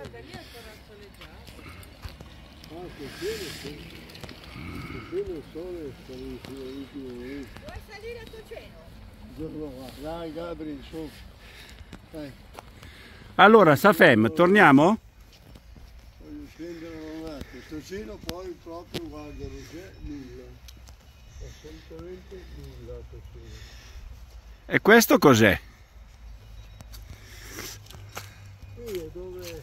Guarda lì è. Ah, che sì. Che pieno il sole sta l'ultimo momento. Vuoi salire a? Giorno qua. Dai Gabri, su. Dai, Allora, Safem, torniamo? voglio scendere un attimo. Tocino poi proprio, guarda, non c'è nulla. Assolutamente nulla a Tocino. E questo cos'è? Dove,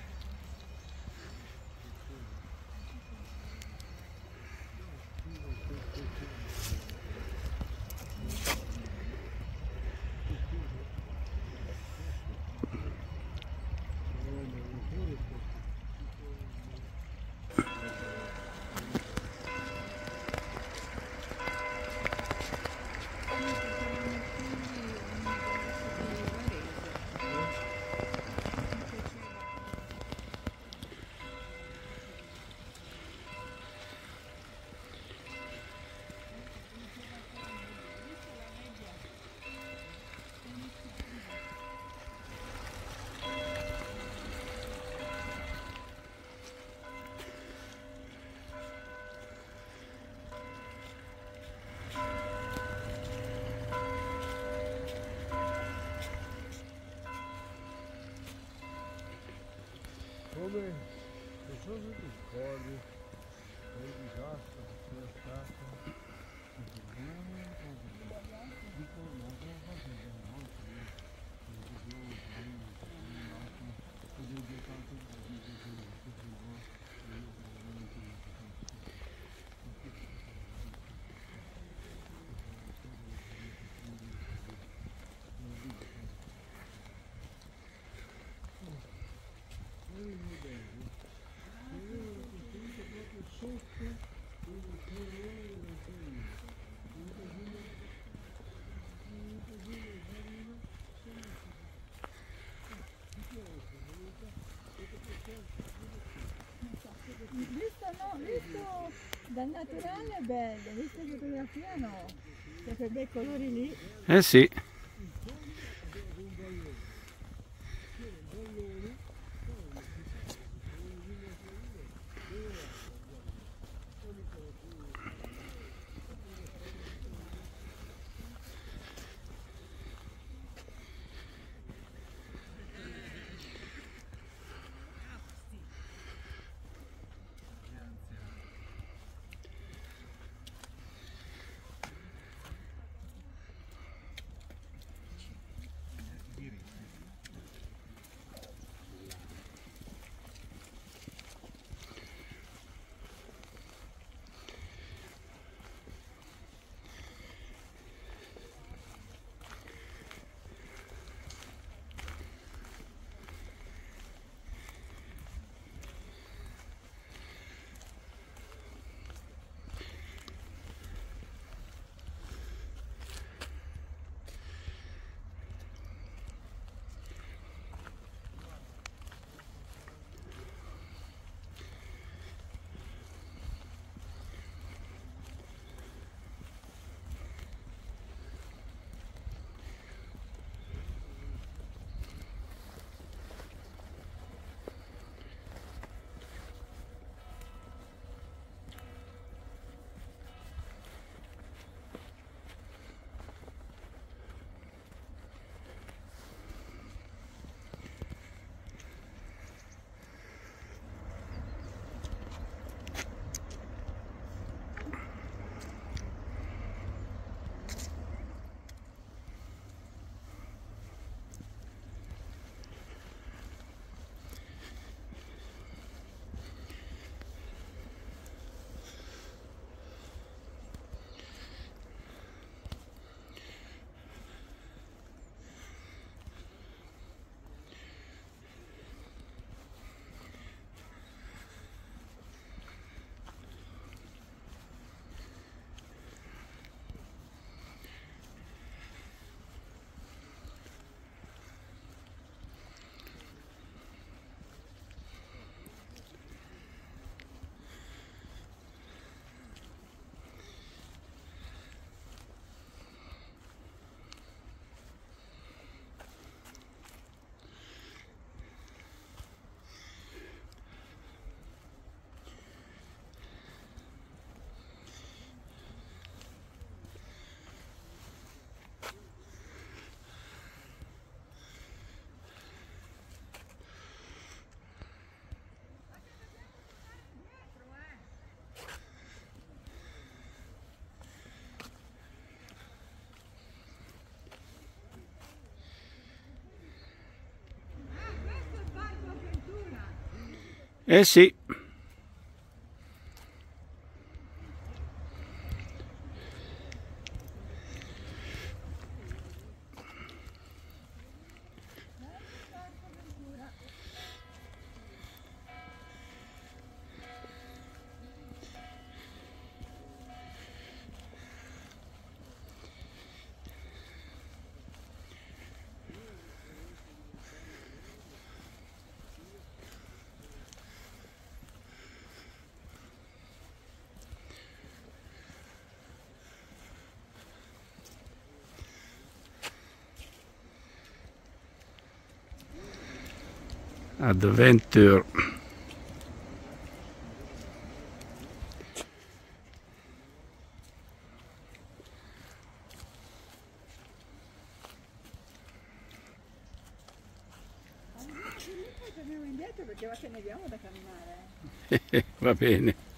velho. Pessoas do código. Ele já está Dal naturale è bello, visto in fotografia no. Perché bei colori lì. eh sì. É sim. Adventure. Perché ora che ne abbiamo da camminare. Va bene.